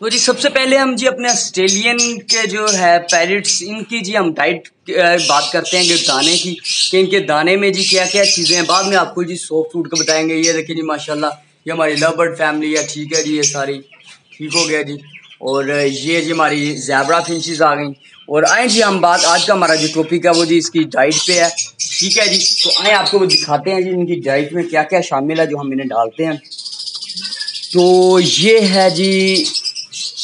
तो जी, सबसे पहले हम जी अपने ऑस्ट्रेलियन के जो है पैरट्स इनकी जी हम डाइट बात करते हैं कि दाने की, कि इनके दाने में जी क्या क्या चीज़ें हैं। बाद में आपको जी सॉफ्ट फ़ूड का बताएँगे। ये देखिए जी, माशाल्लाह, ये हमारी लव बर्ड फैमिली है, ठीक है जी, ये सारी ठीक हो गया जी। और ये जी हमारी जैबरा फिंचज़ आ गई। और आए जी हम बात, आज का हमारा जो टॉपिक है वो जी इसकी डाइट पे है, ठीक है जी। तो आए आपको वो दिखाते हैं जी इनकी डाइट में क्या क्या शामिल है जो हम इन्हें डालते हैं। तो ये है जी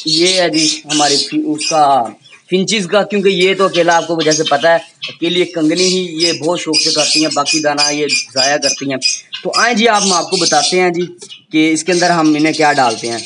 ये है जी हमारे उसका फिंचिस का, क्योंकि ये तो अकेला आपको वजह से पता है, अकेली कंगनी ही ये बहुत शौक से करती हैं, बाकी दाना ये ज़ाया करती हैं। तो आए जी आप, हम आपको बताते हैं जी कि इसके अंदर हम इन्हें क्या डालते हैं।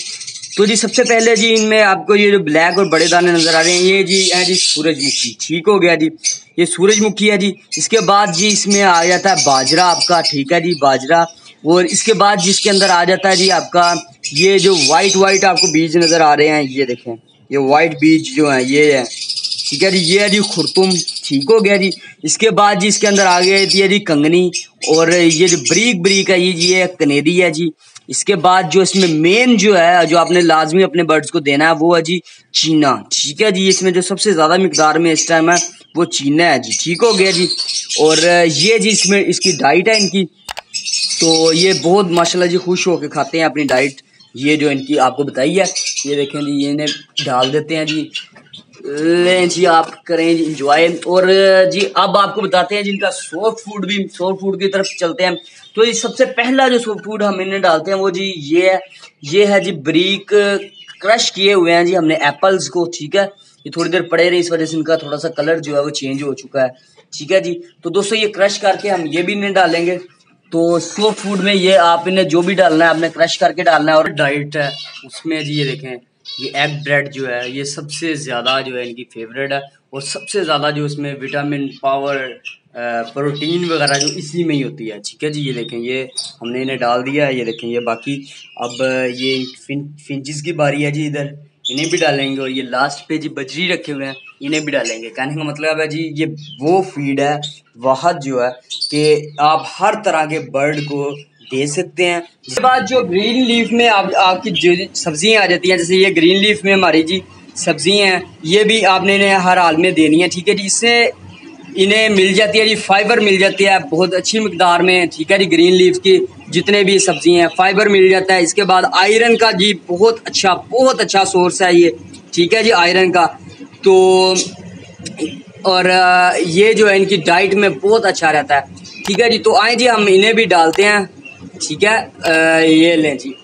तो जी सबसे पहले जी इनमें आपको ये जो ब्लैक और बड़े दाने नज़र आ रहे हैं, ये जी, है जी सूरजमुखी, ठीक हो गया जी। ये सूरजमुखी है जी, इसके बाद जी इसमें आ जाता है बाजरा आपका, ठीक है जी, बाजरा। और इसके बाद जिसके अंदर आ जाता है जी आपका, ये जो वाइट वाइट आपको बीज नज़र आ रहे हैं, ये देखें, ये वाइट बीज जो है, ये है। ठीक है जी, ये है जी खुरतुम, ठीक हो गया जी। इसके बाद जी इसके अंदर आ गया है जी कंगनी, और ये जो ब्रीक ब्रीक है, ये जी, ये कनेरी है जी। इसके बाद जो इसमें मेन जो है, जो आपने लाजमी अपने बर्ड्स को देना है, वो है जी चीना। ठीक है जी, इसमें जो सबसे ज़्यादा मकदार में इस टाइम है, वो चीना है जी। ठीक हो गया जी। और ये जी इसमें, इसकी डाइट है इनकी। तो ये बहुत, माशाल्लाह जी, खुश होकर खाते हैं अपनी डाइट ये जो इनकी आपको बताई है, ये देखें जी, ये इन्हें डाल देते हैं जी। लें जी, आप करें जी इंजॉय और, जी, अब आपको बताते हैं जिनका सॉफ्ट फ़ूड भी सॉफ्ट फ़ूड की तरफ़ चलते हैं। तो ये सबसे पहला जो सॉफ्ट फ़ूड हम इन्हें डालते हैं, वो जी, ये है ये है जी ब्रीक क्रश किए हुए हैं जी, हमने एप्पल्स को, ठीक है? ये थोड़ी देर पड़े रहे, इस वजह से इनका थोड़ा सा कलर जो है, वो चेंज हो चुका है। ठीक है जी? तो दोस्तों, ये क्रश करके हम ये भी इन्हें डालेंगे। तो सो फ़ूड में ये आप इन्हें जो भी डालना है, आपने क्रश करके डालना है और डाइट है, उसमें जी ये देखें, ये एग ब्रेड जो है, ये सबसे ज़्यादा जो है इनकी फेवरेट है और सबसे ज़्यादा जो इसमें विटामिन पावर प्रोटीन वगैरह जो इसी में ही होती है। ठीक है जी, ये देखें, ये हमने इन्हें डाल दिया है, ये देखें, ये बाकी अब ये फिन फिंचिस की बारी है जी इधर। इन्हें भी डालेंगे और ये लास्ट पे जी बजरी रखे हुए हैं, इन्हें भी डालेंगे। कहने का मतलब है जी, ये वो फ़ीड है वहद जो है कि आप हर तरह के बर्ड को दे सकते हैं। इसके बाद जो ग्रीन लीफ में आप, आपकी जो सब्ज़ियाँ आ जाती हैं, जैसे ये ग्रीन लीफ में हमारी जी सब्ज़ियाँ हैं, ये भी आपने इन्हें हर हाल में देनी है, ठीक है जी। इससे इन्हें मिल जाती है जी फाइबर मिल जाती है, बहुत अच्छी मकदार में, ठीक है जी ग्रीन लीफ की जितने भी सब्ज़ी हैं फाइबर मिल जाता है। इसके बाद आयरन का जी बहुत अच्छा बहुत अच्छा सोर्स है ये। ठीक है जी आयरन का। तो और ये जो है इनकी डाइट में बहुत अच्छा रहता है। ठीक है जी तो आए जी, हम इन्हें भी डालते हैं। ठीक है ये लें जी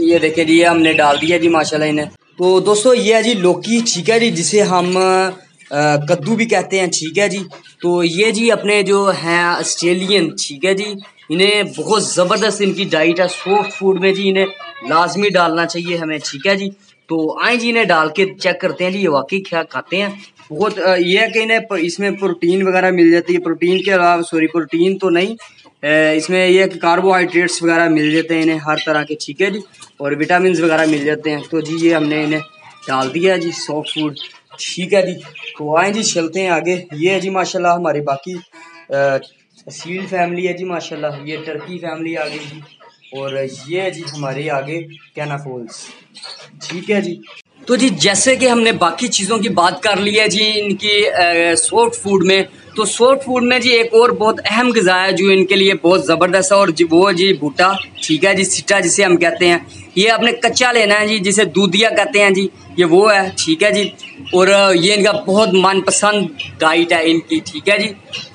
ये देखें जी, ये हमने डाल दिया जी, माशाल्लाह इन्हें। तो दोस्तों, ये है जी लौकी। ठीक है जी, जिसे हम कद्दू भी कहते हैं। ठीक है जी तो ये जी अपने जो हैं ऑस्ट्रेलियन ठीक है जी इन्हें बहुत ज़बरदस्त इनकी डाइट है सॉफ्ट फ़ूड में जी इन्हें लाजमी डालना चाहिए हमें, ठीक है जी? तो आए जी इन्हें डाल के चेक करते हैं जी, ये वाकई क्या खाते हैं? बहुत ये है कि इन्हें इसमें प्रोटीन वगैरह मिल जाती है प्रोटीन के अलावा सॉरी प्रोटीन तो नहीं इसमें ये कि कार्बोहाइड्रेट्स वगैरह मिल जाते हैं इन्हें हर तरह के, ठीक है जी? और विटामिन वगैरह मिल जाते हैं तो जी ये हमने इन्हें डाल दिया जी सॉफ्ट फ़ूड ठीक है जी? तो आए जी चलते हैं आगे, ये है जी, माशाल्लाह हमारी बाकी सील फैमिली है जी, माशाल्लाह। ये टर्की फैमिली आ गई जी। और ये है जी हमारे आगे कैनाफोल्स। ठीक है जी? तो जी, जैसे कि हमने बाकी चीज़ों की बात कर ली है जी, इनकी सॉफ्ट फ़ूड में तो सॉफ्ट फ़ूड में जी एक और बहुत अहम गज़ा है जो इनके लिए बहुत ज़बरदस्त है और जी, वो जी भूटा ठीक है जी सिटा जिसे हम कहते हैं। ये आपने कच्चा लेना है जी, जिसे दूधिया कहते हैं जी, ये वो है, ठीक है जी। और ये इनका बहुत मनपसंद डाइट है इनकी, ठीक है जी।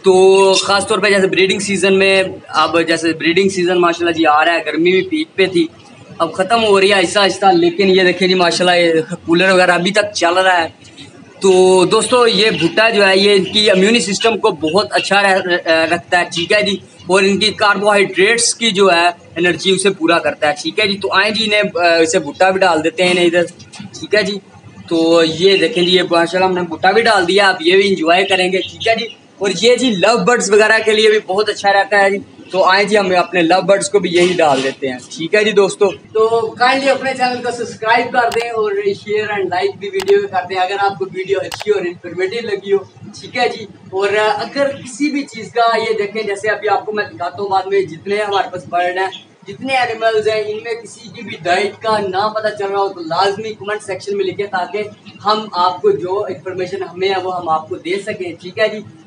तो ख़ास तौर पे जैसे ब्रीडिंग सीज़न में, अब जैसे ब्रीडिंग सीज़न माशाल्लाह जी आ रहा है, गर्मी भी पीक पे थी अब ख़त्म हो रही है आहिस्ता आहिस्ता लेकिन ये देखिए जी, माशाल्लाह कूलर वगैरह अभी तक चल रहा है। तो दोस्तों, ये भुट्टा जो है, ये इनकी इम्यूनी सिस्टम को बहुत अच्छा रखता है, ठीक है जी? और इनकी कार्बोहाइड्रेट्स की जो है एनर्जी उसे पूरा करता है, ठीक है जी? तो आए जी, इन्हें इसे भुट्टा भी डाल देते हैं इन्हें इधर, ठीक है जी? तो ये देखें जी, ये माशाल्लाह हमने भुट्टा भी डाल दिया आप ये भी इंजॉय करेंगे, ठीक है जी? और ये जी लव बर्ड्स वगैरह के लिए भी बहुत अच्छा रहता है जी। तो आए जी, हम अपने लव बर्ड्स को भी यही डाल देते हैं। ठीक है जी दोस्तों। तो काइंडली अपने चैनल को सब्सक्राइब कर दें और शेयर एंड लाइक भी वीडियो कर दें। अगर आपको वीडियो अच्छी और इन्फॉर्मेटिव लगी हो, ठीक है जी। और अगर किसी भी चीज़ का ये देखें, जैसे अभी आपको मैं दिखाता हूँ बाद में, जितने हमारे पास बर्ड हैं, जितने एनिमल्स हैं, इनमें किसी की भी डाइट का ना पता चल रहा हो तो लाजमी कमेंट सेक्शन में लिखे ताकि हम आपको जो इन्फॉर्मेशन हमें है, वो हम आपको दे सकें। ठीक है जी।